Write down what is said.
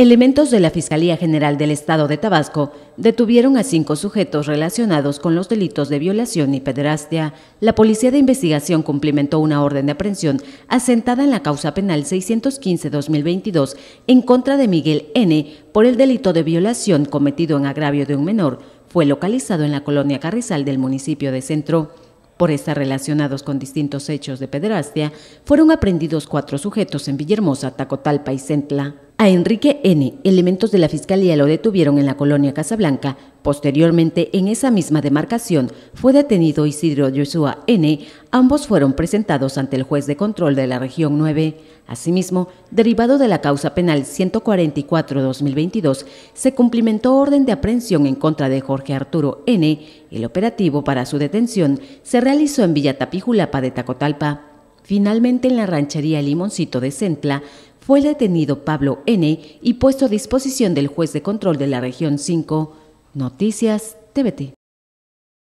Elementos de la Fiscalía General del Estado de Tabasco detuvieron a cinco sujetos relacionados con los delitos de violación y pederastia. La Policía de Investigación cumplimentó una orden de aprehensión asentada en la causa penal 615-2022 en contra de Miguel N. por el delito de violación cometido en agravio de un menor. Fue localizado en la colonia Carrizal del municipio de Centro. Por estar relacionados con distintos hechos de pederastia, fueron aprendidos cuatro sujetos en Villahermosa, Tacotalpa y Centla. A Enrique N., elementos de la Fiscalía lo detuvieron en la colonia Casablanca. Posteriormente, en esa misma demarcación, fue detenido Isidro Joshua N. Ambos fueron presentados ante el juez de control de la región 9. Asimismo, derivado de la causa penal 144-2022, se cumplimentó orden de aprehensión en contra de Jorge Arturo N. El operativo para su detención se realizó en Villa Tapijulapa de Tacotalpa. Finalmente, en la ranchería Limoncito de Centla, fue detenido Pablo N. y puesto a disposición del juez de control de la región 5. Noticias TVT.